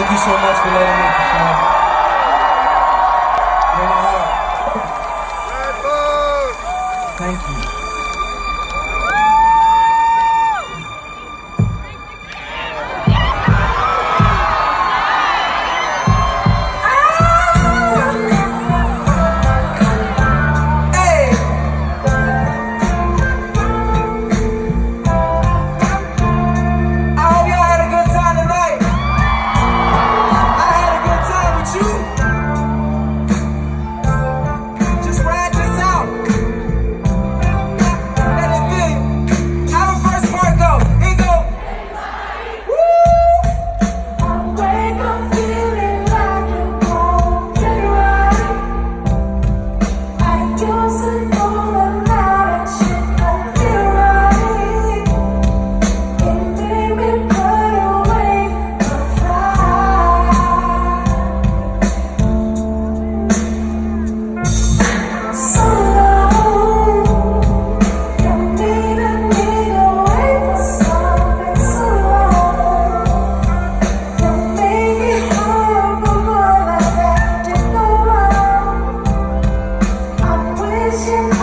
Thank you so much for letting me perform. You're my heart. Thank you. Oh.